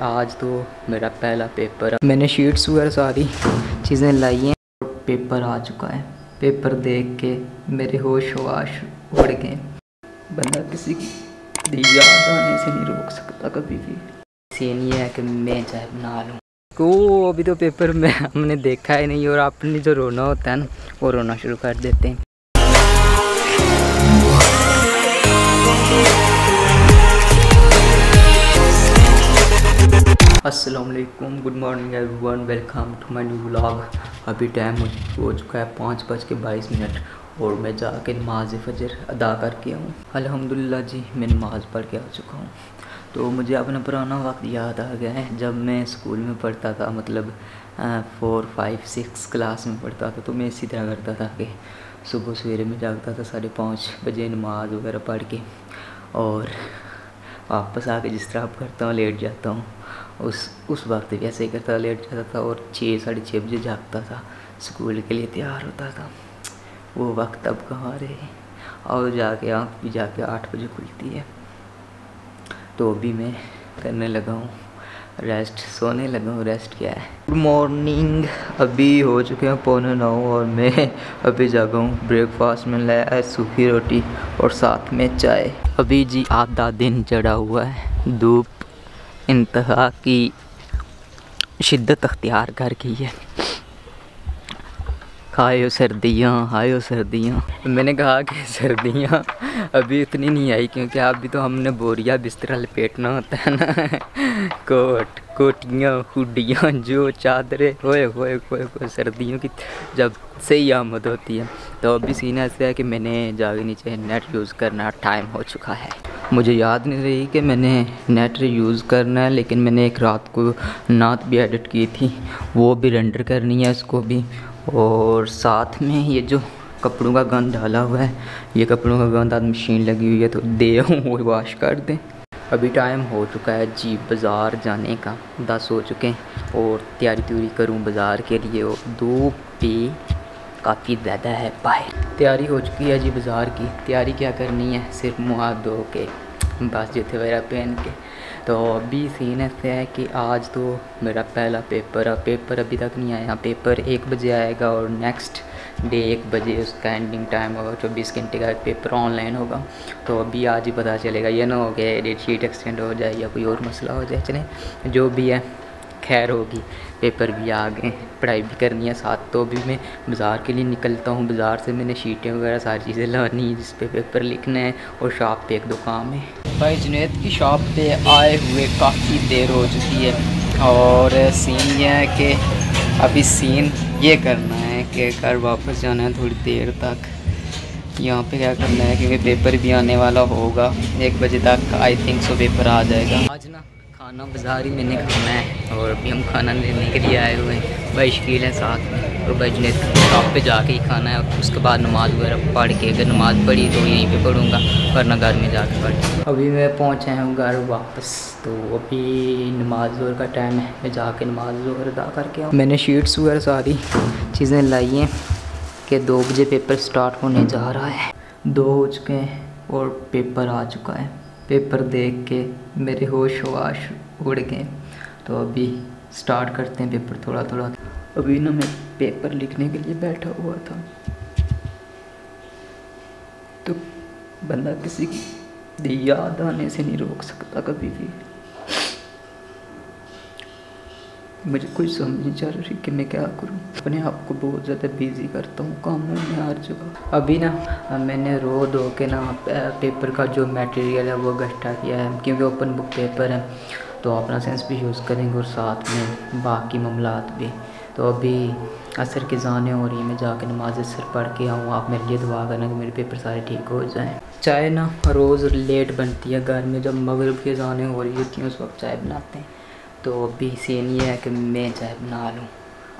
आज तो मेरा पहला पेपर है। मैंने शीट्स वगैरह सारी चीज़ें लाई हैं। पेपर आ चुका है। पेपर देख के मेरे होश वाश उड़ गए। बंदा किसी की याद आने से नहीं रोक सकता कभी भी। सीन ये है कि मैं चाहे बना लूँ। को अभी तो पेपर में हमने देखा ही नहीं और अपनी जो रोना होता है ना, वो रोना शुरू कर देते हैं। वालेकुम good morning everyone welcome to my new vlog अभी टाइम हो चुका है पाँच बज के बाईस मिनट और मैं जाके नमाज़ फजर अदा करके आऊँ। अल्हम्दुलिल्लाह जी, मैं नमाज़ पढ़ के आ चुका हूँ। तो मुझे अपना पुराना वक्त याद आ गया है। जब मैं स्कूल में पढ़ता था मतलब फ़ोर फाइव सिक्स क्लास में पढ़ता था तो मैं इसी तरह करता था कि सुबह सवेरे में जागता था साढ़े पाँच बजे नमाज़ वगैरह पढ़ के और वापस आके जिस तरह आप करता हूँ, लेट जाता हूँ। उस उस वक्त भी ऐसे ही करता था, लेट जाता था और छः, साढ़े छः बजे जागता था। स्कूल के लिए तैयार होता था। वो वक्त अब कहाँ रहे? और जाके आँख भी जाके आठ बजे खुलती है। तो अभी मैं करने लगा हूँ। रेस्ट, सोने लगा हूँ। रेस्ट क्या है? गुड मॉर्निंग अभी हो चुके हैं पौने नौ और मैं अभी जागा हूँ। ब्रेकफास्ट में लाया है सूखी रोटी और साथ में चाय। अभी जी आधा दिन चढ़ा हुआ है। धूप इंतहा की शिद्दत अख्तियार कर गई है। खाए सर्दियाँ, हायो सर्दियाँ। मैंने कहा कि सर्दियाँ अभी इतनी नहीं आई क्योंकि अभी तो हमने बोरिया बिस्तरा लपेटना होता है ना। कोट, कोटियाँ, हुडियाँ, जो चादरें, होए होए होए होए, सर्दियों की जब से ही आमद होती है। तो अभी सीन ऐसा है कि मैंने जाके नीचे नेट यूज़ करना टाइम हो चुका है। मुझे याद नहीं रही कि मैंने नेट यूज़ करना है, लेकिन मैंने एक रात को नात भी एडिट की थी। वो भी रेंडर करनी है उसको भी। और साथ में ये जो कपड़ों का गंद डाला हुआ है, ये कपड़ों का गंद आज मशीन लगी हुई है तो दे वो वॉश कर दें। अभी टाइम हो चुका है जी बाज़ार जाने का, दस हो चुके हैं और तैयारी त्यूरी करूँ बाज़ार के लिए और धूप भी काफ़ी ज़्यादा है बाहर तैयारी हो चुकी है जी बाज़ार की, तैयारी क्या करनी है? सिर्फ़ मुँह धो के, बस जूते वगैरह पहन के। तो अभी सीन ऐसे है कि आज तो मेरा पहला पेपर है। पेपर अभी तक नहीं आया। पेपर एक बजे आएगा और नेक्स्ट डे एक बजे उसका एंडिंग टाइम होगा। चौबीस घंटे का पेपर ऑनलाइन होगा। तो अभी आज ही पता चलेगा। ये ना हो गया डेट शीट एक्सटेंड हो जाए या कोई और मसला हो जाए। चले, जो भी है। खैर होगी। पेपर भी आ गए पढ़ाई भी करनी है। साथ तो अभी मैं बाज़ार के लिए निकलता हूँ। बाज़ार से मैंने शीटें वगैरह सारी चीज़ें लानी है, जिस पे पेपर लिखना है और शॉप पे एक दो काम है। भाई जुनेद की शॉप पे आए हुए काफ़ी देर हो चुकी है और सीन यह है कि अभी सीन ये करना है कि घर वापस जाना है थोड़ी देर तक। यहाँ पे क्या करना है? क्योंकि पेपर भी आने वाला होगा। एक बजे तक आई थिंक सो पेपर आ जाएगा। आज ना खाना बाज़ार ही मैंने खाना है और अभी हम खाना लेने के लिए आए हुए हैं। भाई शकील हैं साथ में और भाई जुनेद शॉप पे जाके ही खाना है, उसके बाद नमाज़ वगैरह पढ़ के अगर नमाज़ पढ़ी तो यहीं पे पढ़ूँगा, वरना घर में जाके पढ़ अभी मैं पहुँचे हूँ घर वापस तो अभी नमाज़ ज़ोर का टाइम है, मैं जाके नमाज़ ज़ोर अदा करके आऊँ। मैंने शीट्स वगैरह सारी चीज़ें लाई हैं कि दो बजे पेपर स्टार्ट होने जा रहा है। दो हो चुके हैं और पेपर आ चुका है। पेपर देख के मेरे होश वाश उड़ गए। तो अभी स्टार्ट करते हैं पेपर थोड़ा थोड़ा अभी ना मैं पेपर लिखने के लिए बैठा हुआ था। तो बंदा किसी की याद आने से नहीं रोक सकता कभी भी। मुझे कुछ समझ नहीं चल रही कि मैं क्या करूँ। अपने आप को बहुत ज़्यादा बिज़ी करता हूँ, कामों में हर जगह। अभी ना, मैंने रो धो के ना पेपर का जो मटेरियल है वो इकट्ठा किया है, क्योंकि ओपन बुक पेपर है तो अपना सेंस भी यूज़ करेंगे और साथ में बाकी मामला भी। तो अभी असर की जाने हो रही है, मैं जाके नमाज़ असर पढ़ के आऊँ, आप मेरे लिए दुआ करना कि मेरे पेपर सारे ठीक हो जाएँ। चाय ना, रोज़ लेट बनती है घर में, जब मगरब की जाने हो रही होती हैं, उस वक्त चाय बनाते हैं। तो अभी सीन ये है कि मैं चाय बना लूँ।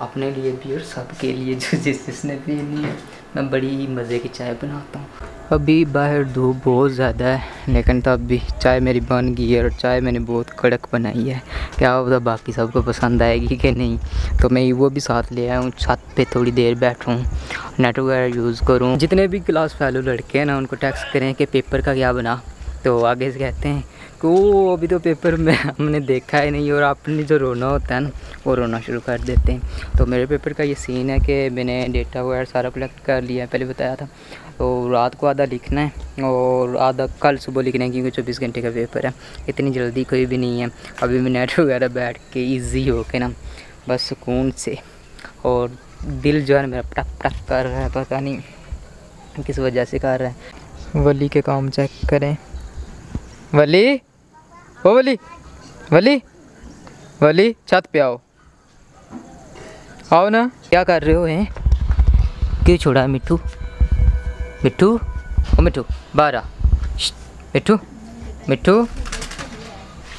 अपने लिए भी और सबके लिए जो जिस जिसने पीनी है, मैं बड़ी मज़े की चाय बनाता हूँ। अभी बाहर धूप बहुत ज़्यादा है, लेकिन तब भी चाय मेरी बन गई है और चाय मैंने बहुत कड़क बनाई है। क्या पता बाकी सबको पसंद आएगी कि नहीं? तो मैं वो भी साथ ले आया हूँ, छत पे थोड़ी देर बैठूँ नेट वगैरह यूज़ करूँ। जितने भी क्लास फैलो लड़के हैं ना, उनको टैक्स करें कि पेपर का क्या बना? तो आगे से कहते हैं को अभी तो पेपर में हमने देखा ही नहीं और आपने जो रोना होता है ना, वो रोना शुरू कर देते हैं। तो मेरे पेपर का ये सीन है कि मैंने डेटा वगैरह सारा कलेक्ट कर लिया है, पहले बताया था। तो रात को आधा लिखना है और आधा कल सुबह लिखना है क्योंकि चौबीस घंटे का पेपर है। इतनी जल्दी कोई भी नहीं है। अभी मैं नेट वगैरह बैठ के ईजी हो के ना, बस सुकून से और दिल जो है ना मेरा पटक पटक कर रहा है, पता नहीं किस वजह से कर रहा है। वली के काम चेक करें। वली? ओ वली वली वली, छत पे आओ। आओ ना। क्या कर रहे हो, हैं? क्यों छोड़ा है मिट्टू मिट्टू ओ मिट्टू बाहर आ। मिट्टू मिट्टू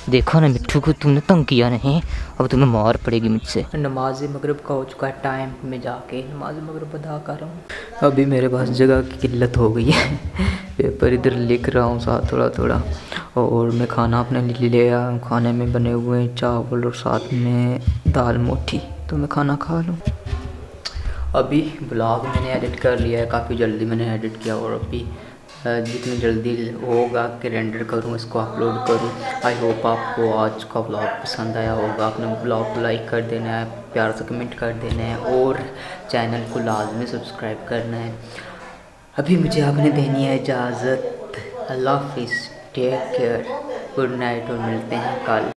देखो ना मिट्टू को तुमने तंग किया नहीं अब तुम्हें मार पड़ेगी मुझसे। नमाज़ मगरब का हो चुका है टाइम में जाके नमाज़ मगरब अदा कर रहा हूँ। अभी मेरे पास जगह की किल्लत हो गई है। पेपर इधर लिख रहा हूँ साथ थोड़ा थोड़ा और मैं खाना अपने ले आया खाने में बने हुए चावल और साथ में दाल मोटी तो मैं खाना खा लूँ। अभी ब्लॉग मैंने एडिट कर लिया है। काफ़ी जल्दी मैंने एडिट किया और अभी जितनी जल्दी होगा कि रेंडर करूँ, इसको अपलोड करूँ। आई होप आपको आज का ब्लॉग पसंद आया होगा। आपने ब्लॉग को लाइक कर देना है, प्यार से कमेंट कर देना है, और चैनल को लाजमी सब्सक्राइब करना है। अभी मुझे आपने देनी है इजाज़त। अल्लाह हाफिज़। टेक केयर गुड नाइट और मिलते हैं कल।